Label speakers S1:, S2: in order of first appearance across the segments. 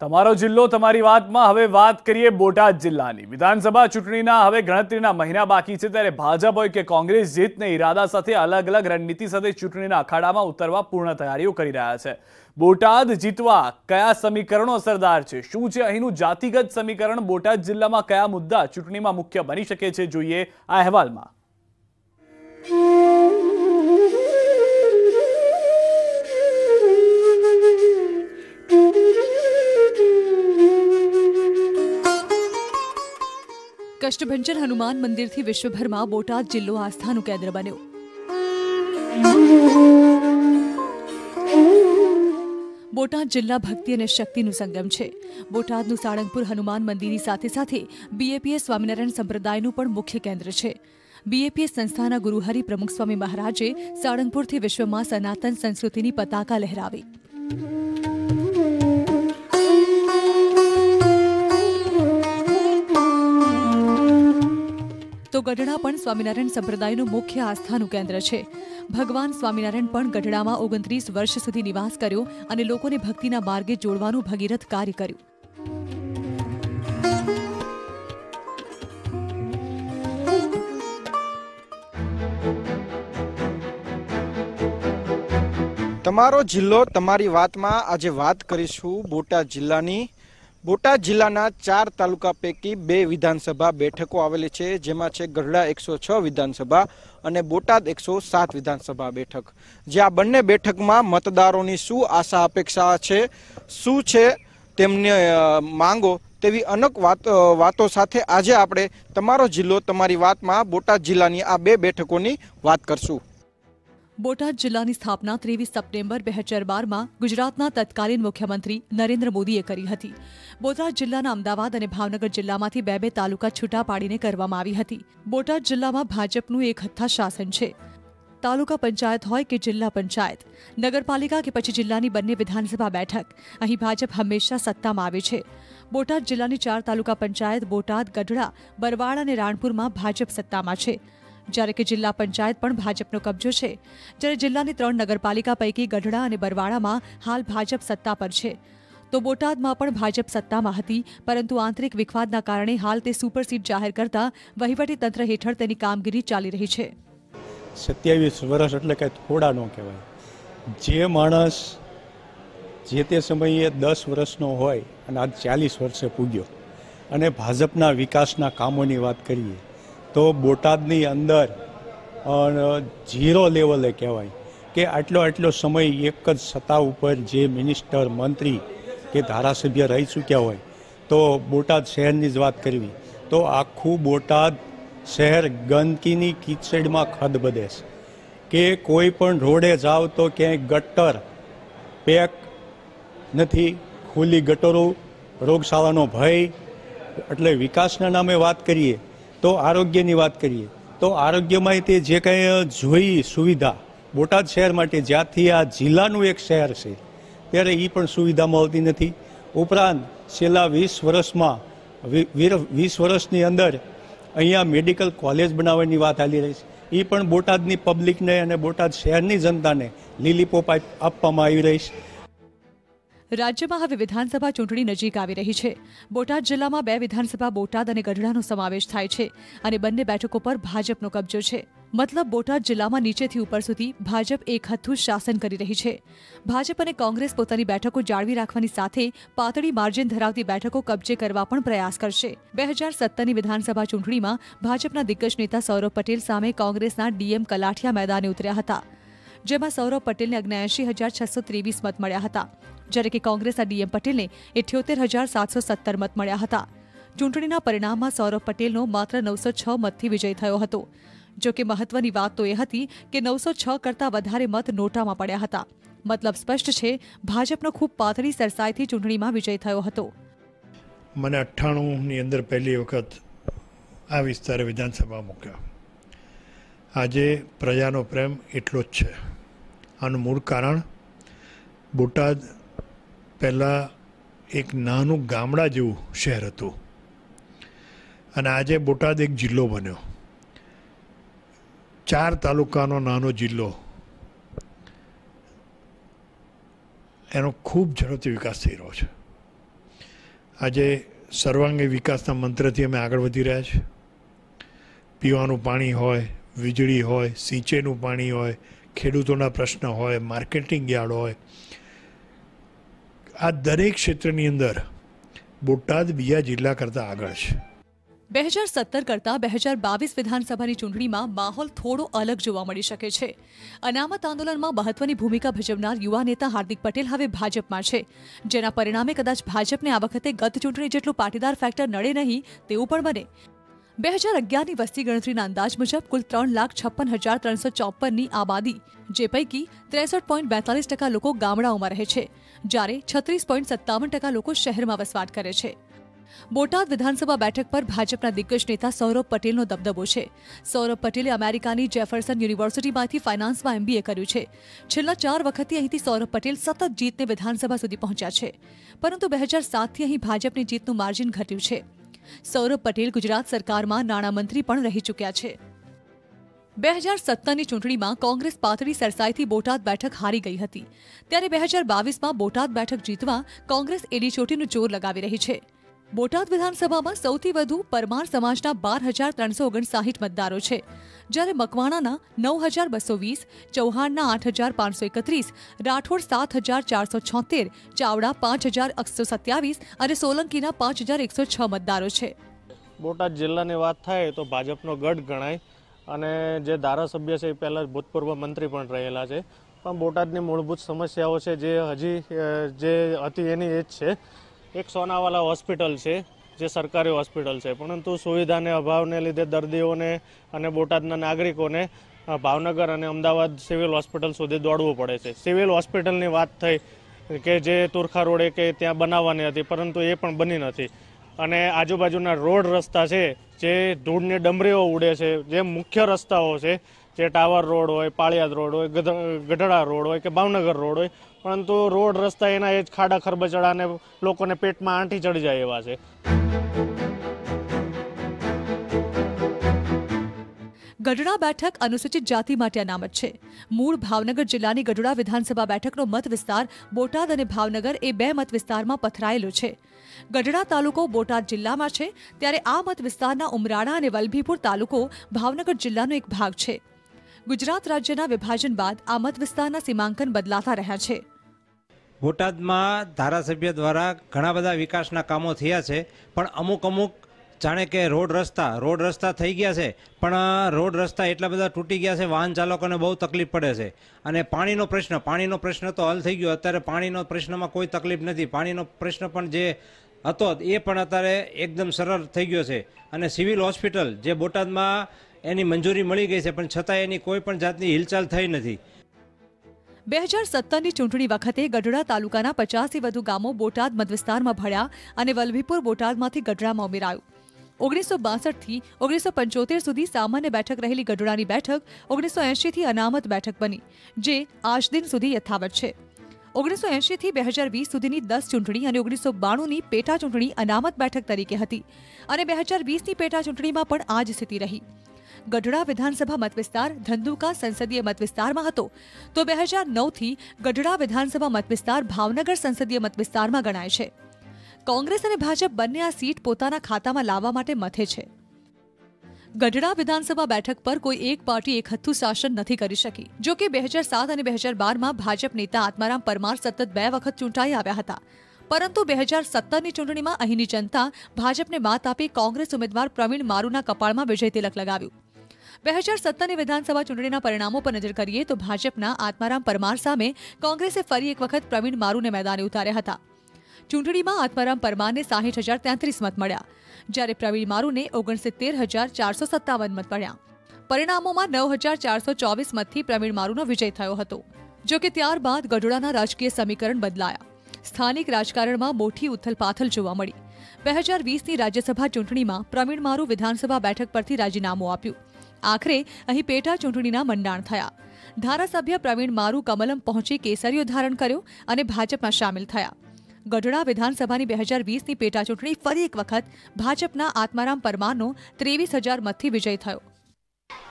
S1: તમારો જિલ્લો તમારી વાતમાં. હવે વાત કરીએ બોટાદ જિલ્લાની. વિધાનસભા ચૂંટણીના હવે ગણતરીના મહિના બાકી છે ત્યારે ભાજપ હોય કે કોંગ્રેસ જીતને ઈરાદા સાથે અલગ અલગ રણનીતિ સાથે ચૂંટણીના અખાડામાં ઉતરવા પૂર્ણ તૈયારીઓ કરી રહ્યા છે. બોટાદ જીતવા કયા સમીકરણો અસરદાર છે? શું છે અહીંનું જાતિગત સમીકરણ? બોટાદ જિલ્લામાં કયા મુદ્દા ચૂંટણીમાં મુખ્ય બની શકે છે? જોઈએ આ અહેવાલમાં.
S2: કષ્ટભંજન હનુમાન મંદિરથી વિશ્વભરમાં બોટાદ જિલ્લો આસ્થાનું કેન્દ્ર બન્યો. બોટાદ જિલ્લા ભક્તિ અને શક્તિનું સંગમ છે. બોટાદનું સાળંગપુર હનુમાન મંદિરની સાથે સાથે બીએપીએસ સ્વામિનારાયણ સંપ્રદાયનું પણ મુખ્ય કેન્દ્ર છે. બીએપીએસ સંસ્થાના ગુરુહરિ પ્રમુખ સ્વામી મહારાજે સાળંગપુરથી વિશ્વમાં સનાતન સંસ્કૃતિની પતાકા લહેરાવી. ગઢડા પણ સ્વામિનારાયણ સંપ્રદાયનું મુખ્ય આસ્થાનું કેન્દ્ર છે. ભગવાન સ્વામિનારાયણ પણ ગઢડામાં ઓગણત્રીસ વર્ષ સુધી નિવાસ કર્યો અને લોકોને ભક્તિના માર્ગે જોડવાનું ભગીરથ કાર્ય કર્યું.
S3: તમારો જિલ્લો તમારી વાતમાં આજે વાત કરીશું બોટાદ જિલ્લાની બોટાદ જિલ્લાના ચાર તાલુકા પૈકી બે વિધાનસભા બેઠકો આવેલી છે, જેમાં છે ગઢડા એકસો છ વિધાનસભા અને બોટાદ એકસો સાત વિધાનસભા બેઠક. જે આ બંને બેઠકમાં મતદારોની શું આશા અપેક્ષા છે, શું છે તેમને માંગો તેવી અનેક વાત સાથે આજે આપણે તમારો જિલ્લો, તમારી વાતમાં બોટાદ જિલ્લાની આ બે બેઠકોની વાત કરશું.
S2: બોટાદ જિલ્લાની સ્થાપના ત્રેવીસ સપ્ટેમ્બર, બે હજાર બારમાં ગુજરાતના તત્કાલીન મુખ્યમંત્રી નરેન્દ્ર મોદીએ કરી હતી. બોટાદ જિલ્લાના અમદાવાદ અને ભાવનગર જિલ્લામાંથી બે બે તાલુકા છૂટા પાડીને કરવામાં આવી હતી. બોટાદ જિલ્લામાં ભાજપનું એક હથ્થા શાસન છે. તાલુકા પંચાયત હોય કે જિલ્લા પંચાયત, નગરપાલિકા કે પછી જિલ્લાની બંને વિધાનસભા બેઠક, અહીં ભાજપ હંમેશા સત્તામાં આવે છે. બોટાદ જિલ્લાની ચાર તાલુકા પંચાયત, બોટાદ, ગઢડા બરવાડ અને રાણપુરમાં ભાજપ સત્તામાં છે. જ્યારે કે જિલ્લા પંચાયત પણ ભાજપનો કબજો છે. જ્યારે જિલ્લાની ત્રણ નગરપાલિકા પૈકી ગઢડા અને બરવાડામાં હાલ ભાજપ સત્તા પર છે. તો બોટાદમાં પણ ભાજપ સત્તામાં હતી, પરંતુ આંતરિક વિખવાદના કારણે હાલ તે સુપર સીટ જાહેર કરતા તંત્ર હેઠળ તેની કામગીરી ચાલી રહી છે.
S4: સત્યાવીસ વર્ષ એટલે કે થોડા ન કહેવાય. જે માણસ જે તે સમયે દસ વર્ષનો હોય અને આજ ચાલીસ વર્ષે પૂગ્યો અને ભાજપના વિકાસના કામોની વાત કરીએ તો બોટાદની અંદર ઝીરો લેવલે કહેવાય કે આટલો આટલો સમય એક જ સત્તા ઉપર જે મિનિસ્ટર, મંત્રી કે ધારાસભ્ય રહી ચૂક્યા હોય, તો બોટાદ શહેરની જ વાત કરવી. તો આખું બોટાદ શહેર ગંદકીની કીચડમાં ખદબદે છે કે કોઈ પણ રોડે જાઓ તો ક્યાંય ગટર, પેક નથી, ખુલ્લી ગટરો, રોગશાળાનો ભય. એટલે વિકાસના નામે વાત કરીએ તો આરોગ્યની વાત કરીએ. તો આરોગ્યમાં તે જે કંઈ જોઈ સુવિધા બોટાદ શહેર માટે, જ્યાંથી આ જિલ્લાનું એક શહેર છે, ત્યારે એ પણ સુવિધા મળતી નથી. ઉપરાંત, છેલ્લા વીસ વર્ષમાં વીર- વીસ વર્ષની અંદર અહીંયા મેડિકલ કોલેજ બનાવવાની વાત ચાલી રહી છે. એ પણ બોટાદની પબ્લિકને અને બોટાદ શહેરની જનતાને લીલીપોપ આપવામાં આવી રહી છે.
S2: રાજ્યમાં હવે વિધાનસભા ચૂંટણી નજીક આવી રહી છે. બોટાદ જિલ્લામાં બે વિધાનસભા, બોટાદ અને ગઢડાનો સમાવેશ થાય છે અને બંને બેઠકો પર ભાજપનો કબજો છે. મતલબ બોટાદ જિલ્લામાં નીચેથી ઉપર સુધી ભાજપ એક હથ્થું શાસન કરી રહી છે. ભાજપ અને કોંગ્રેસ પોતાની બેઠકો જાળવી રાખવાની સાથે પાતળી માર્જિન ધરાવતી બેઠકો કબજે કરવા પણ પ્રયાસ કરશે. બે હજાર સત્તરની વિધાનસભા ચૂંટણીમાં ભાજપના દિગ્ગજ નેતા સૌરભ પટેલ સામે કોંગ્રેસના ડીએમ કલાઠિયા મેદાને ઉતર્યા હતા. જેમાં સૌરભ પટેલને અગ્યાએંશી હજાર છસો ત્રેવીસ મત મળ્યા હતા. જ્યારે કે કોંગ્રેસના ડીએમ પટેલને ઇઠ્યોતેર હજાર સાતસો સત્તર મત મળ્યા હતા. ચૂંટણીના પરિણામમાં સૌરભ પટેલનો માત્ર નવસો છ મતથી વિજય થયો હતો. જો કે મહત્વની વાત તો એ હતી કે નવસો છ કરતાં વધારે મત નોટામાં પડ્યા હતા. મતલબ સ્પષ્ટ છે, ભાજપનો ખૂબ પાતળી સરસાઈથી ચૂંટણીમાં વિજય થયો હતો.
S5: મને અઠ્ઠાણુંની અંદર પહેલી વખત આ વિસ્તારે વિધાનસભા મૂક્યો. આજે પ્રજાનો પ્રેમ એટલો જ છે. આનું મૂળ કારણ બોટાદ પહેલાં એક નાનું ગામડા જેવું શહેર હતું. અને આજે બોટાદ એક જિલ્લો બન્યો. ચાર તાલુકાનો નાનો જિલ્લો. એનો ખૂબ ઝડપથી વિકાસ થઈ રહ્યો છે. આજે સર્વાંગી વિકાસના મંત્રથી અમે આગળ વધી રહ્યા છીએ. પીવાનું પાણી હોય વીજળી હોય, સિંચાઈનું પાણી હોય, ખેડૂતોના પ્રશ્ન હોય, માર્કેટિંગ યાર્ડ હોય. આ દરેક ક્ષેત્રની અંદર બોટાદ બીજા જિલ્લા કરતાં આગળ છે.
S2: બે હજાર સત્તર કરતાં બે હજાર બાવીસ વિધાનસભાની ચૂંટણીમાં માહોલ થોડો અલગ જોવા મળી શકે છે. અનામત આંદોલનમાં મહત્વની ભૂમિકા ભજવનાર યુવા નેતા હાર્દિક પટેલ હવે ભાજપમાં છે. જેના પરિણામે કદાચ ભાજપને આ વખતે ગત ચૂંટણી જેટલું પાટીદાર ફેક્ટર નડે નહીં, તેવું પણ બને. બે હજાર અગિયારની વસ્તી ગણતરીના અંદાજ મુજબ કુલ ત્રણ લાખ છપ્પન હજાર ત્રણસો ચોપનની આબાદી, જે પૈકી ત્રેસઠ પોઈન્ટ બેતાલીસ ટકા લોકો ગામડાઓમાં રહે છે, જ્યારે છત્રીસ પોઈન્ટ સત્તાવન ટકા લોકો શહેરમાં વસવાટ કરે છે. બોટાદ વિધાનસભા બેઠક પર ભાજપના દિગ્ગજ નેતા સૌરભ પટેલનો દબદબો છે. સૌરભ પટેલે અમેરિકાની જેફરસન યુનિવર્સિટીમાંથી ફાઇનાન્સમાં એમબીએ કર્યું છે. છેલ્લા ચાર વખતથી અહીંથી સૌરભ પટેલ સતત જીતને વિધાનસભા સુધી પહોંચ્યા છે. પરંતુ બે હજાર સાતથી અહીં ભાજપની જીતનું માર્જિન ઘટ્યું છે. સૌરભ પટેલ ગુજરાત સરકારમાં નાણામંત્રી પણ રહી ચૂક્યા છે. બે હજાર સત્તરની ચૂંટણીમાં કોંગ્રેસ પાતળી સરસાઈથી બોટાદ બેઠક હારી ગઈ હતી. ત્યારે બે હજાર બાવીસમાં બોટાદ બેઠક જીતવા કોંગ્રેસ એડી ચોટીનું જોર લગાવી રહી છે. બોટાદ વિધાનસભામાં સૌથી વધુ પરમાર સમાજના બાર હજાર ત્રણસો ઓગણસાહીઠ મતદારો છે. જ્યારે મકવાણાના નવ હજાર બસો વીસ, ચૌહાણના આઠ હજાર પાંચસો એકત્રીસ, રાઠોડ સાત હજાર ચારસો છોતેર, ચાવડા પાંચ હજાર એકસો સત્યાવીસ અને સોલંકીના પાંચ હજાર એકસો છ મતદારો છે.
S6: બોટાદ જિલ્લાની વાત થાય તો ભાજપનો ગઢ ગણાય અને જે ધારાસભ્ય છે એ પહેલાં ભૂતપૂર્વ મંત્રી પણ રહેલા છે. પણ બોટાદની મૂળભૂત સમસ્યાઓ છે જે હજી જે હતી એની એ જ છે. એક સોનાવાલા હોસ્પિટલ છે, જે સરકારી હોસ્પિટલ છે. પરંતુ સુવિધાને, અભાવને લીધે દર્દીઓને અને બોટાદના નાગરિકોને ભાવનગર અને અમદાવાદ સિવિલ હોસ્પિટલ સુધી દોડવું પડે છે. સિવિલ હોસ્પિટલની વાત થઈ કે જે તુરખા રોડે કે ત્યાં બનાવવાની હતી, પરંતુ એ પણ બની નથી. અને આજુબાજુના રોડ રસ્તા છે, જે ધૂળની ડમરીઓ ઉડે છે, જે મુખ્ય રસ્તાઓ છે, જે ટાવર રોડ હોય, પાળિયાદ રોડ હોય ગઢડા રોડ હોય કે ભાવનગર રોડ હોય પરંતુ રોડ રસ્તા એના એ જ ખાડા ખરબચડા અને લોકોને પેટમાં આંટી ચડી જાય એવા છે.
S2: ગઢડા બેઠક અનુસૂચિત જાતિ માટે અનામત છે. મૂળ ભાવનગર જિલ્લાની ગઢડા વિધાનસભા બેઠકનો મત વિસ્તાર બોટાદ અને ભાવનગર એ બે મત વિસ્તારમાં પથરાયેલો છે. ગઢડા તાલુકો બોટાદ જિલ્લામાં છે, ત્યારે આ મત વિસ્તારના ઉમરાળા અને વલભીપુર તાલુકો ભાવનગર જિલ્લાનો એક ભાગ છે. ગુજરાત રાજ્યના વિભાજન બાદ આ મત વિસ્તારના સીમાંકન બદલાતા રહ્યા છે.
S7: બોટાદમાં ધારાસભ્ય દ્વારા ઘણા બધા વિકાસના કામો થયા છે, પણ અમુક અમુક જાણે કે રોડ રસ્તા રોડ રસ્તા થઈ ગયા છે, પણ રોડ રસ્તા એટલા બધા તૂટી ગયા છે, વાહન ચાલકોને બહુ તકલીફ પડે છે. અને પાણીનો પ્રશ્ન પાણીનો પ્રશ્ન તો હલ થઈ ગયો, અત્યારે પાણીનો પ્રશ્નમાં કોઈ તકલીફ નથી. પાણીનો પ્રશ્ન પણ જે હતો, એ પણ અત્યારે એકદમ સરળ થઈ ગયો છે. અને સિવિલ હોસ્પિટલ, જે બોટાદમાં એની મંજૂરી મળી ગઈ છે, પણ છતાં એની કોઈ પણ જાતની હિલચાલ થઈ નથી.
S2: બે હજાર સત્તરની ચૂંટણી વખતે ગઢડા તાલુકાના પચાસથી વધુ ગામો બોટાદ મતવિસ્તારમાં ભળ્યા અને વલભીપુર બોટાદમાંથી ગઢડામાં ઉમેરાયું. ઓગણીસો બાસઠથી ઓગણીસો પંચોતેર સુધી સામાન્ય બેઠક રહેલી ગઢડાની બેઠક ઓગણીસો એંશીથી અનામત બેઠક બની, જે આજ દિન સુધી યથાવત છે. ઓગણીસો એંશીથી બે હજાર વીસ સુધીની દસ ચૂંટણી અને ઓગણીસો બાણુંની પેટા ચૂંટણી અનામત બેઠક તરીકે હતી અને બે હજાર વીસની પેટા ચૂંટણીમાં પણ આ જ સ્થિતિ રહી. ગઢડા વિધાનસભા મતવિસ્તાર ધંધુકા સંસદીય મતવિસ્તારમાં હતો. તો બે હજાર નવથી ગઢડા વિધાનસભા મતવિસ્તાર ભાવનગર સંસદીય મતવિસ્તારમાં ગણાય છે. કોંગ્રેસ અને ભાજપ બંને આ સીટ પોતાના ખાતામાં લાવવા માટે મથે છે. ગઢડા વિધાનસભા બેઠક પર કોઈ એક પાર્ટી એક હથ્થું શાસન નથી કરી શકી. જો કે બે હજાર સાત અને બે હજાર બારમાં ભાજપ નેતા આત્મારામ પરમાર સતત બે વખત ચૂંટાઈ આવ્યા હતા. પરંતુ બે હજાર સત્તરની ચૂંટણીમાં અહીંની જનતા ભાજપને માત આપી કોંગ્રેસ ઉમેદવાર પ્રવીણ મારુના કપાળમાં વિજય તિલક લગાવ્યું. બે હજાર સત્તરની વિધાનસભા ચૂંટણીના પરિણામો પર નજર કરીએ તો ભાજપના આત્મારામ પરમાર સામે કોંગ્રેસે ફરી એક વખત પ્રવીણ મારુને મેદાને ઉતાર્યા હતા. ચૂંટણીમાં આત્મારામ પરમારને સાહીઠ હજાર તેત્રીસ મત મળ્યા, જ્યારે પ્રવીણ મારુને ઓગણસિત્તેર હજાર ચારસો સત્તાવન મત મળ્યા. પરિણામોમાં નવ હજાર ચારસો ચોવીસ મતથી પ્રવીણ મારુનો વિજય થયો હતો, જો કે ત્યારબાદ ગઢડાના રાજકીય સમીકરણ બદલાયા. સ્થાનિક રાજકારણમાં મોટી ઉથલપાથલ જોવા મળી. બે હજાર વીસની રાજ્યસભા ચૂંટણીમાં પ્રવીણ મારુ વિધાનસભા બેઠક પરથી રાજીનામું આપ્યું. આખરે અહીં પેટા ચૂંટણીના મંડાણ થયા. ધારાસભ્ય પ્રવીણ મારુ કમલમ પહોંચી કેસરીઓ ધારણ કર્યો અને ભાજપમાં સામેલ થયા. ગઢડા વિધાનસભાની બે હજાર વીસની પેટાચૂંટણી ફરી એક વખત ભાજપના આત્મારામ પરમારનો ત્રેવીસ હજાર મતથી વિજય થયો.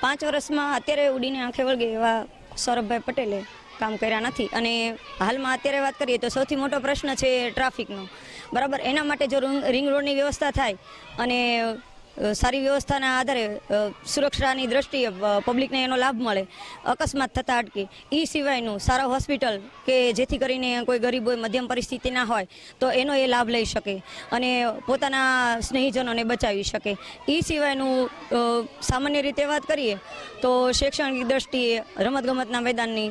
S8: પાંચ વર્ષમાં અત્યારે ઉડીને આંખે વળગે એવા સૌરભભાઈ પટેલે કામ કર્યા નથી. અને હાલમાં અત્યારે વાત કરીએ તો સૌથી મોટો પ્રશ્ન છે ટ્રાફિકનો. બરાબર? એના માટે જો રિંગ- રોડની વ્યવસ્થા થાય અને સારી વ્યવસ્થાના આધારે સુરક્ષાની દ્રષ્ટિએ પબ્લિકને એનો લાભ મળે. અકસ્માત થતાં અટકે. એ સિવાયનું સારા હોસ્પિટલ કે જેથી કરીને કોઈ ગરીબ હોય, મધ્યમ પરિસ્થિતિ ના હોય, તો એનો એ લાભ લઈ શકે અને પોતાના સ્નેહીજનોને બચાવી શકે. એ સિવાયનું સામાન્ય રીતે વાત કરીએ, તો શૈક્ષણિક દ્રષ્ટિએ રમતગમતના મેદાનની